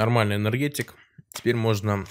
нормальный энергетик. Теперь можно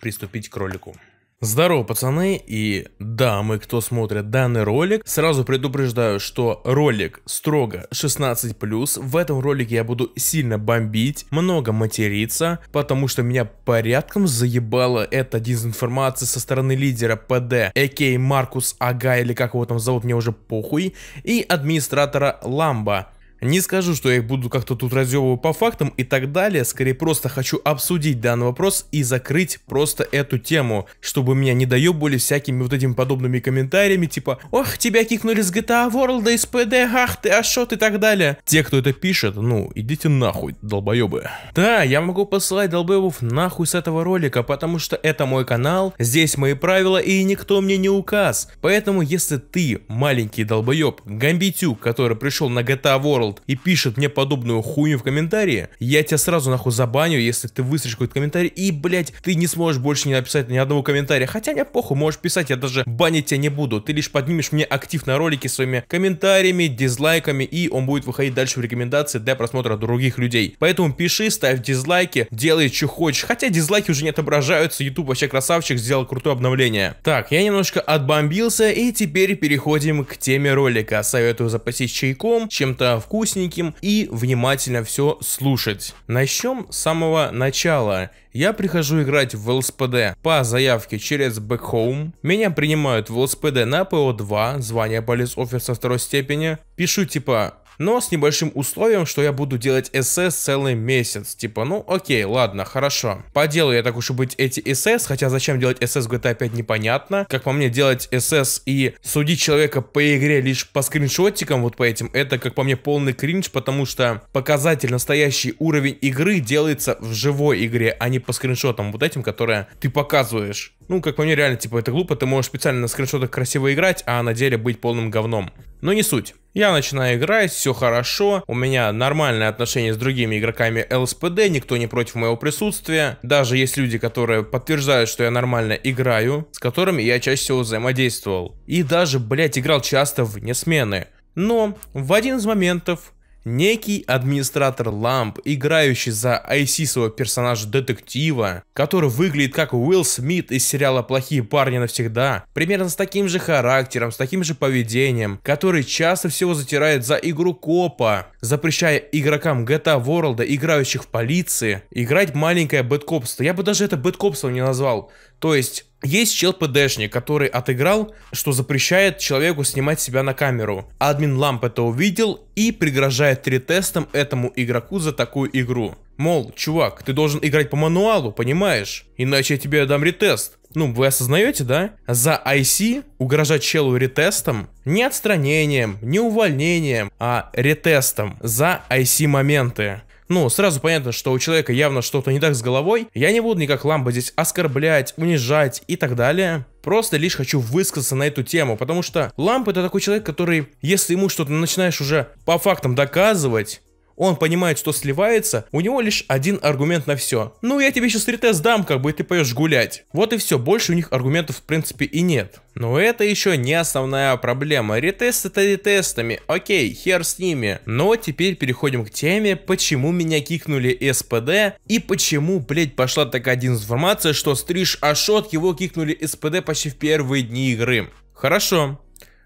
приступить к ролику. Здорово, пацаны и дамы, кто смотрит данный ролик. Сразу предупреждаю, что ролик строго 16+. В этом ролике я буду сильно бомбить, много материться, потому что меня порядком заебала эта дезинформация со стороны лидера ПД, а.к.а. Маркус Ага, или как его там зовут, мне уже похуй, и администратора Ламба. Не скажу, что я их буду как-то тут разъебывать по фактам и так далее, скорее просто хочу обсудить данный вопрос и закрыть просто эту тему, чтобы меня не доебывали всякими вот этими подобными комментариями, типа «Ох, тебя кикнули с GTA World, из PD, ах ты, ашот» и так далее. Те, кто это пишет, ну, идите нахуй, долбоебы. Да, я могу посылать долбоебов нахуй с этого ролика, потому что это мой канал, здесь мои правила и никто мне не указ. Поэтому, если ты маленький долбоеб, гамбитюк, который пришел на GTA World World и пишет мне подобную хуйню в комментарии, я тебя сразу нахуй забаню, если ты выстрелишь какой-то комментарий, и, блять, ты не сможешь больше не написать ни одного комментария. Хотя мне похуй, можешь писать, я даже банить тебя не буду. Ты лишь поднимешь мне актив на ролике своими комментариями, дизлайками, и он будет выходить дальше в рекомендации для просмотра других людей. Поэтому пиши, ставь дизлайки, делай, что хочешь. Хотя дизлайки уже не отображаются, YouTube вообще красавчик, сделал крутое обновление. Так, я немножко отбомбился, и теперь переходим к теме ролика. Советую запастись чайком, чем-то вкусным вкусненьким и внимательно все слушать. Начнем с самого начала. Я прихожу играть в ЛСПД по заявке через Back Меня принимают в ЛСПД на ПО-2, звание полис офиса второй степени. Пишу типа но с небольшим условием, что я буду делать СС целый месяц. Типа, ну окей, ладно, хорошо. Поделаю я так уж и быть эти СС, хотя зачем делать СС в GTA 5 непонятно. Как по мне, делать СС и судить человека по игре лишь по скриншотикам вот по этим, это как по мне полный кринж, потому что показатель настоящий уровень игры делается в живой игре, а не по скриншотам вот этим, которые ты показываешь. Ну, как по мне, реально, типа, это глупо, ты можешь специально на скриншотах красиво играть, а на деле быть полным говном. Но не суть. Я начинаю играть, все хорошо, у меня нормальные отношения с другими игроками ЛСПД, никто не против моего присутствия. Даже есть люди, которые подтверждают, что я нормально играю, с которыми я чаще всего взаимодействовал. И даже, блять, играл часто вне смены. Но в один из моментов Некий администратор ламп, играющий за IC своего персонажа детектива, который выглядит как Уилл Смит из сериала «Плохие парни навсегда», примерно с таким же характером, с таким же поведением, который часто всего затирает за игру копа, запрещая игрокам GTA World, играющих в полиции, играть маленькое бэткопство. Я бы даже это бэткопство не назвал. То есть есть чел ПДшник, который отыграл, что запрещает человеку снимать себя на камеру. Админ Ламп это увидел и пригрожает ретестом этому игроку за такую игру. Мол, чувак, ты должен играть по мануалу, понимаешь? Иначе я тебе дам ретест. Ну, вы осознаете, да? За IC угрожать челу ретестом не отстранением, не увольнением, а ретестом за IC моменты ну, сразу понятно, что у человека явно что-то не так с головой, я не буду никак Ламбо здесь оскорблять, унижать и так далее. Просто лишь хочу высказаться на эту тему, потому что Ламп это такой человек, который, если ему что-то начинаешь уже по фактам доказывать, он понимает, что сливается, у него лишь один аргумент на все. Ну, я тебе сейчас ретест дам, как бы, и ты пойдешь гулять. Вот и все, больше у них аргументов, в принципе, и нет. Но это еще не основная проблема. Ретест это ретестами, окей, хер с ними. Но теперь переходим к теме, почему меня кикнули СПД и почему, блять, пошла такая дезинформация, что Стриж Ашот его кикнули СПД почти в первые дни игры. Хорошо,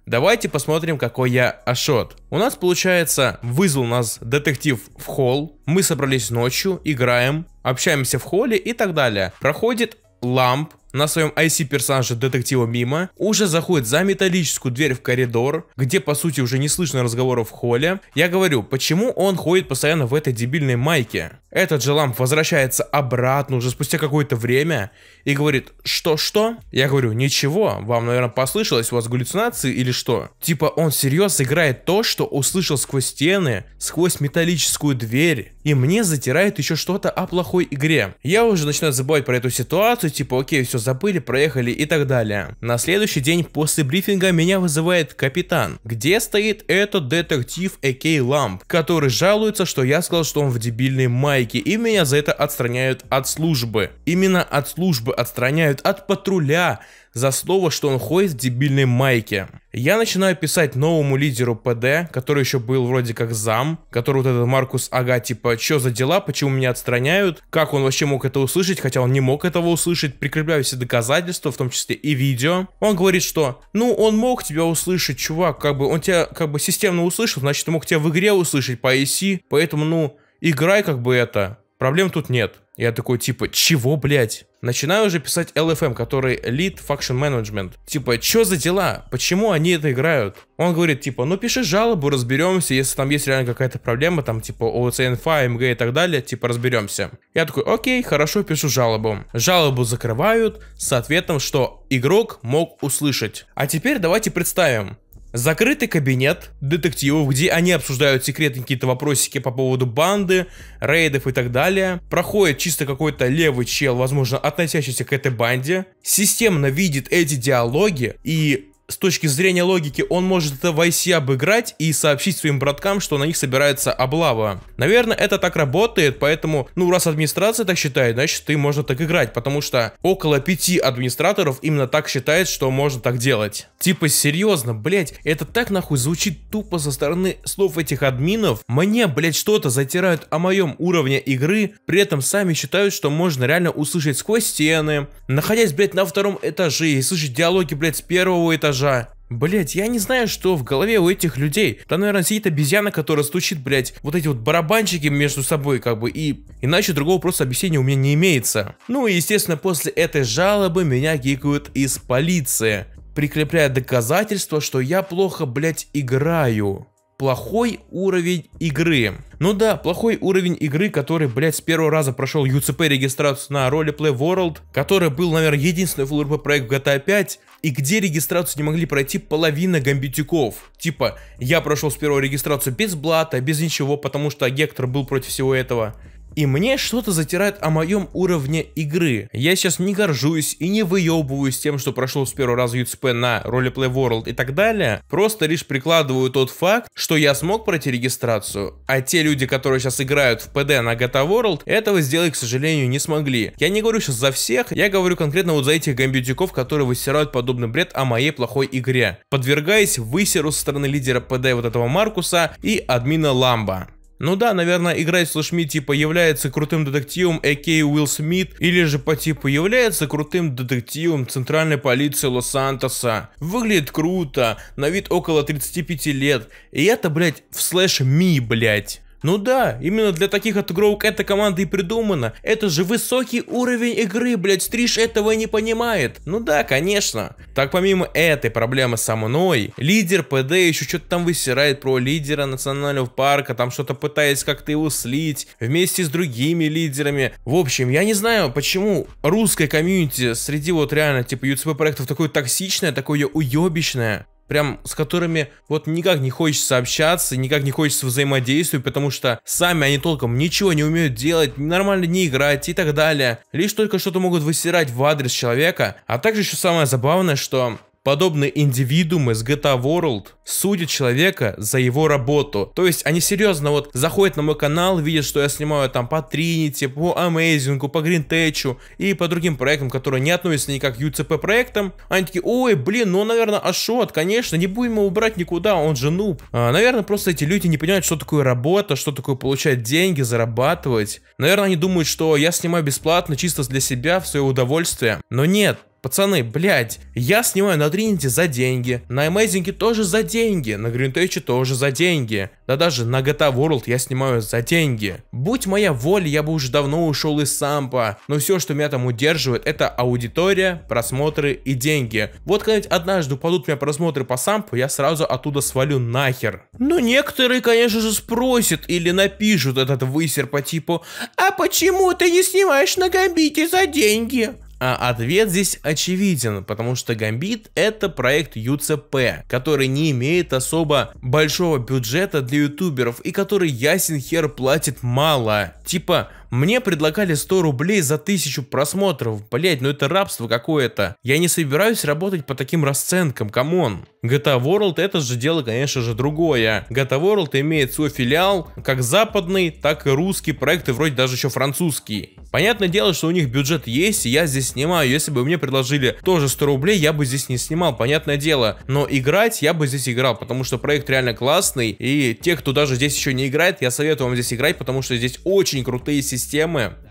Давайте посмотрим, какой я Ашот. У нас получается, вызвал нас детектив в холл, мы собрались ночью, играем, общаемся в холле и так далее. Проходит ламп, на своем IC персонажа детектива мимо, уже заходит за металлическую дверь в коридор, где по сути уже не слышно разговоров в холле. Я говорю, почему он ходит постоянно в этой дебильной майке? Этот же ламп возвращается обратно уже спустя какое-то время и говорит, что-что? Я говорю, ничего, вам, наверное, послышалось, у вас галлюцинации или что? Типа он серьезно играет то, что услышал сквозь стены, сквозь металлическую дверь, и мне затирает еще что-то о плохой игре. Я уже начинаю забывать про эту ситуацию, типа, окей, все забыли, проехали и так далее. На следующий день после брифинга меня вызывает капитан, где стоит этот детектив AK Ламп, который жалуется, что я сказал, что он в дебильной майке, и меня за это отстраняют от службы. Именно от службы отстраняют, от патруля, за слово, что он ходит в дебильной майке. Я начинаю писать новому лидеру ПД, который еще был вроде как зам, который вот этот Маркус Ага, типа, что за дела, почему меня отстраняют, как он вообще мог это услышать, хотя он не мог этого услышать, прикрепляю все доказательства, в том числе и видео. Он говорит, что, ну, он мог тебя услышать, чувак, как бы, он тебя как бы системно услышал, значит, он мог тебя в игре услышать по IC, поэтому, ну, играй как бы это, проблем тут нет. Я такой, типа, чего, блядь? Начинаю уже писать LFM, который Lead Faction Management. Типа, что за дела? Почему они это играют? Он говорит, типа, ну пиши жалобу, разберемся, если там есть реально какая-то проблема, там, типа, OC Infa, MG и так далее, типа, разберемся. Я такой, окей, хорошо, пишу жалобу. Жалобу закрывают с ответом, что игрок мог услышать. А теперь давайте представим, Закрытый кабинет детективов, где они обсуждают секретные какие-то вопросики по поводу банды, рейдов и так далее. Проходит чисто какой-то левый чел, возможно, относящийся к этой банде. Системно видит эти диалоги и с точки зрения логики он может это в IC обыграть и сообщить своим браткам, что на них собирается облава. Наверное, это так работает, поэтому, ну, раз администрация так считает, значит, ты можно так играть, потому что около пяти администраторов именно так считает, что можно так делать. Типа, серьезно, блять, это так нахуй звучит тупо со стороны слов этих админов. Мне, блять, что-то затирают о моем уровне игры, при этом сами считают, что можно реально услышать сквозь стены, находясь, блять, на втором этаже и слышать диалоги, блять, с первого этажа этажа. Блять, я не знаю, что в голове у этих людей. Там, наверное, сидит обезьяна, которая стучит, блять, вот эти вот барабанчики между собой, как бы, и иначе другого просто объяснения у меня не имеется. Ну и, естественно, после этой жалобы меня гикают из полиции, прикрепляя доказательства, что я плохо, блять, играю плохой уровень игры. Ну да, плохой уровень игры, который, блядь, с первого раза прошел UCP регистрацию на Roleplay World, который был, наверное, единственный Full RP проект в GTA 5, и где регистрацию не могли пройти половина гамбитюков. Типа, я прошел с первого регистрацию без блата, без ничего, потому что Гектор был против всего этого. И мне что-то затирает о моем уровне игры. Я сейчас не горжусь и не выебываюсь тем, что прошел с первого раза UCP на Roleplay World и так далее. Просто лишь прикладываю тот факт, что я смог пройти регистрацию, а те люди, которые сейчас играют в PD на GTA World, этого сделать, к сожалению, не смогли. Я не говорю сейчас за всех, я говорю конкретно вот за этих гамбютиков, которые высирают подобный бред о моей плохой игре, подвергаясь высеру со стороны лидера PD вот этого Маркуса и админа Ламба. Ну да, наверное, играть с лошми типа является крутым детективом А.К. Уилл Смит, или же по типу является крутым детективом центральной полиции Лос-Сантоса. Выглядит круто, на вид около 35 лет, и это, блять, в слэш ми, блять. Ну да, именно для таких отыгровок эта команда и придумана. Это же высокий уровень игры, блять, Стриж этого не понимает. Ну да, конечно. Так помимо этой проблемы со мной, лидер ПД еще что-то там высирает про лидера национального парка, там что-то пытаясь как-то его слить вместе с другими лидерами. В общем, я не знаю, почему русская комьюнити среди вот реально типа UCP проектов такое токсичное, такое уебищное прям с которыми вот никак не хочется общаться, никак не хочется взаимодействовать, потому что сами они толком ничего не умеют делать, нормально не играть и так далее. Лишь только что-то могут высирать в адрес человека. А также еще самое забавное, что Подобные индивидуумы с GTA World судят человека за его работу. То есть они серьезно вот заходят на мой канал, видят, что я снимаю там по Trinity, по Amazing, по Green и по другим проектам, которые не относятся никак к UCP проектам. Они такие, ой, блин, ну, наверное, Ашот, конечно, не будем его убрать никуда, он же нуб. А, наверное, просто эти люди не понимают, что такое работа, что такое получать деньги, зарабатывать. Наверное, они думают, что я снимаю бесплатно, чисто для себя, в свое удовольствие. Но нет, Пацаны, блядь, я снимаю на Trinity за деньги, на Amazing тоже за деньги, на Tech тоже за деньги, да даже на GTA World я снимаю за деньги. Будь моя воля, я бы уже давно ушел из сампа, но все, что меня там удерживает, это аудитория, просмотры и деньги. Вот когда однажды упадут у меня просмотры по сампу, я сразу оттуда свалю нахер. Но некоторые, конечно же, спросят или напишут этот высер по типу «А почему ты не снимаешь на Гамбите за деньги?» А ответ здесь очевиден, потому что Gambit это проект UCP, который не имеет особо большого бюджета для ютуберов и который ясен хер платит мало. Типа Мне предлагали 100 рублей за тысячу просмотров. Блять, ну это рабство какое-то. Я не собираюсь работать по таким расценкам, come on. GTA World это же дело, конечно же, другое. GTA World имеет свой филиал, как западный, так и русский проект, и вроде даже еще французский. Понятное дело, что у них бюджет есть, и я здесь снимаю. Если бы мне предложили тоже 100 рублей, я бы здесь не снимал, понятное дело. Но играть я бы здесь играл, потому что проект реально классный. И те, кто даже здесь еще не играет, я советую вам здесь играть, потому что здесь очень крутые системы.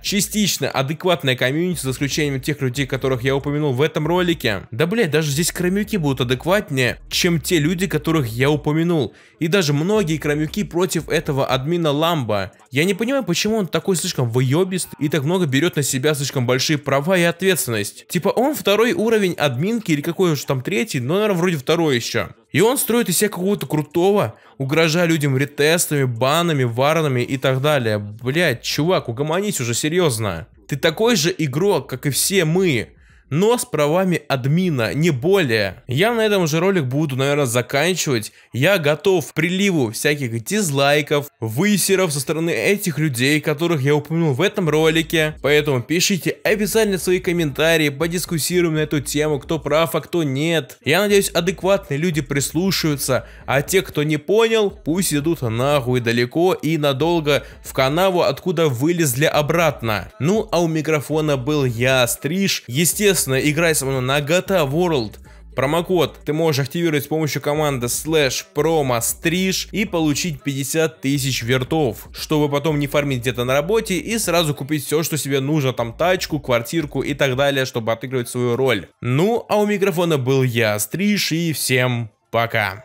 Частично адекватная комьюнити, за исключением тех людей, которых я упомянул в этом ролике. Да, блять, даже здесь кромюки будут адекватнее, чем те люди, которых я упомянул. И даже многие кромюки против этого админа Ламба. Я не понимаю, почему он такой слишком выебист и так много берет на себя слишком большие права и ответственность. Типа он второй уровень админки или какой уж там третий, но, наверное, вроде второй еще. И он строит из себя какого-то крутого, угрожая людям ретестами, банами, варнами и так далее. Блять, чувак, угомонись уже серьезно. Ты такой же игрок, как и все мы но с правами админа, не более. Я на этом же ролик буду, наверное, заканчивать. Я готов к приливу всяких дизлайков, высеров со стороны этих людей, которых я упомянул в этом ролике. Поэтому пишите обязательно свои комментарии, подискуссируем на эту тему, кто прав, а кто нет. Я надеюсь, адекватные люди прислушаются, а те, кто не понял, пусть идут нахуй далеко и надолго в канаву, откуда вылезли обратно. Ну, а у микрофона был я, Стриж. Естественно, Соответственно, играй со мной на GTA World. Промокод ты можешь активировать с помощью команды slash promo strish и получить 50 тысяч вертов, чтобы потом не фармить где-то на работе и сразу купить все, что себе нужно, там тачку, квартирку и так далее, чтобы отыгрывать свою роль. Ну, а у микрофона был я, Стриж, и всем пока.